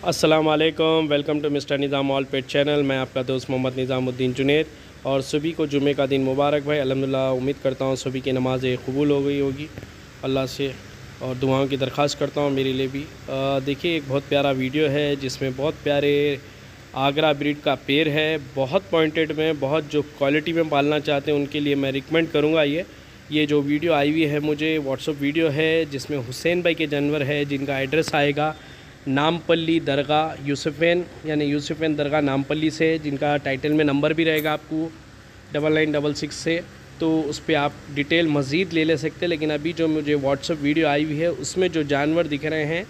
अस्सलाम वालेकुम to mister Nizam all pet channel. मैं आपका दोस्त मोहम्मद निज़ामुद्दीन जुनेद और सभी को जुमे का दिन मुबारक भाई। अल्हम्दुलिल्लाह, उम्मीद करता हूँ सभी की नमाज़ें कबूल हो गई होगी। अल्लाह से और दुआओं की दरख्वास्त करता हूँ मेरे लिए भी। देखिए, एक बहुत प्यारा वीडियो है जिसमें बहुत प्यारे आगरा ब्रीड का पेड़ है। बहुत पॉइंटेड में, बहुत जो क्वालिटी में पालना चाहते हैं उनके लिए मैं रिकमेंड करूँगा ये। ये जो वीडियो आई हुई है मुझे, व्हाट्सअप वीडियो है जिसमें हुसैन भाई के जानवर है जिनका एड्रेस आएगा। नामपल्ली दरगाह यूसुफेन, यानी यूसुफेन दरगाह नामपल्ली से, जिनका टाइटल में नंबर भी रहेगा आपको डबल नाइन डबल सिक्स से। तो उस पर आप डिटेल मज़ीद ले ले सकते हैं, लेकिन अभी जो मुझे व्हाट्सअप वीडियो आई हुई है, उसमें जो जानवर दिख रहे हैं,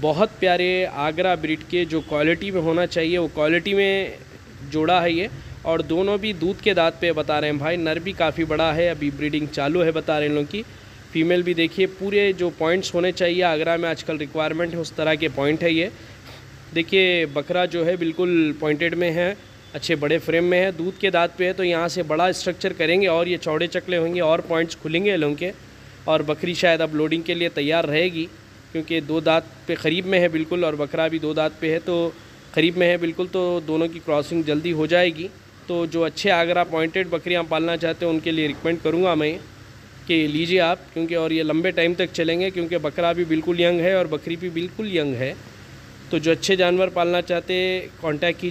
बहुत प्यारे आगरा ब्रिड के जो क्वालिटी में होना चाहिए, वो क्वालिटी में जोड़ा है ये, और दोनों भी दूध के दाँत पे बता रहे हैं भाई, नर भी काफ़ी बड़ा है, अभी ब्रीडिंग चालू है बता रहे हैं लोग की। फ़ीमेल भी देखिए, पूरे जो पॉइंट्स होने चाहिए, आगरा में आजकल रिक्वायरमेंट है, उस तरह के पॉइंट है ये। देखिए बकरा जो है, बिल्कुल पॉइंटेड में है, अच्छे बड़े फ्रेम में है, दूध के दाँत पे है तो यहाँ से बड़ा स्ट्रक्चर करेंगे और ये चौड़े चकले होंगे, और पॉइंट्स खुलेंगे लोगों के। और बकरी शायद अब लोडिंग के लिए तैयार रहेगी, क्योंकि दो दांत पे क़रीब में है बिल्कुल, और बकरा भी दो दांत पे है तो करीब में है बिल्कुल तो दोनों की क्रॉसिंग जल्दी हो जाएगी। तो जो अच्छे आगरा पॉइंटेड बकरियाँ पालना चाहते हैं, उनके लिए रिकमेंड करूँगा मैं कि लीजिए आप, क्योंकि और ये लंबे टाइम तक चलेंगे, क्योंकि बकरा भी बिल्कुल यंग है और बकरी भी बिल्कुल यंग है। तो जो अच्छे जानवर पालना चाहते कांटेक्ट कीजिए।